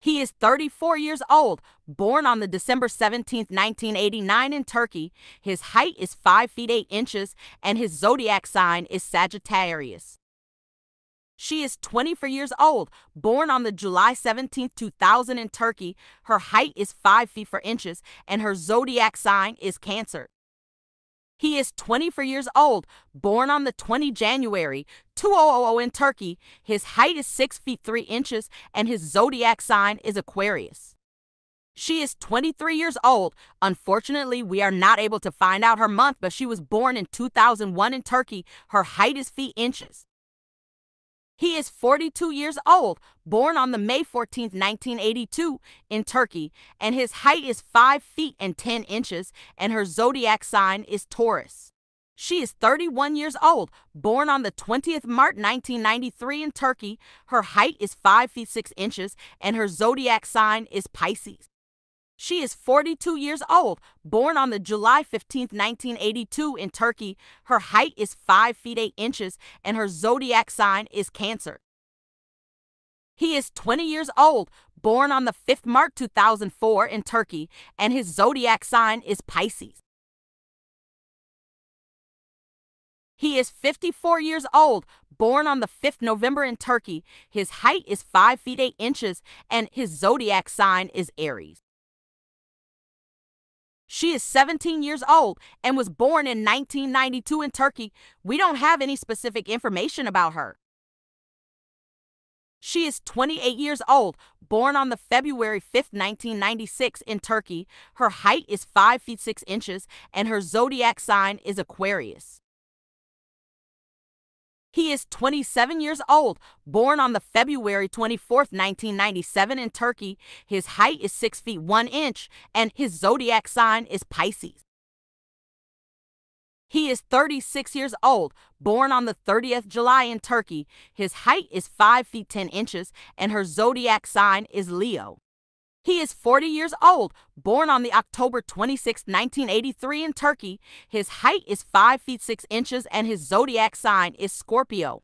He is 34 years old, born on the December 17, 1989 in Turkey. His height is 5 feet 8 inches and his zodiac sign is Sagittarius. She is 24 years old, born on the July 17, 2000 in Turkey. Her height is 5 feet 4 inches and her zodiac sign is Cancer. He is 24 years old, born on the 20 January 2000 in Turkey. His height is 6 feet 3 inches and his zodiac sign is Aquarius. She is 23 years old. Unfortunately, we are not able to find out her month, but she was born in 2001 in Turkey. Her height is feet inches. He is 42 years old, born on the May 14, 1982 in Turkey, and his height is 5 feet and 10 inches, and her zodiac sign is Taurus. She is 31 years old, born on the 20th March 1993 in Turkey. Her height is 5 feet 6 inches, and her zodiac sign is Pisces. She is 42 years old, born on the July 15, 1982 in Turkey. Her height is 5 feet 8 inches and her zodiac sign is Cancer. He is 20 years old, born on the 5th March 2004 in Turkey, and his zodiac sign is Pisces. He is 54 years old, born on the 5th November in Turkey. His height is 5 feet 8 inches, and his zodiac sign is Aries. She is 17 years old and was born in 1992 in Turkey. We don't have any specific information about her. She is 28 years old, born on the February 5th, 1996 in Turkey. Her height is 5 feet 6 inches and her zodiac sign is Aquarius. He is 27 years old, born on the February 24th, 1997 in Turkey. His height is 6 feet 1 inch and his zodiac sign is Pisces. He is 36 years old, born on the 30th July in Turkey. His height is 5 feet 10 inches and her zodiac sign is Leo. He is 40 years old, born on the October 26, 1983 in Turkey. His height is 5 feet 6 inches and his zodiac sign is Scorpio.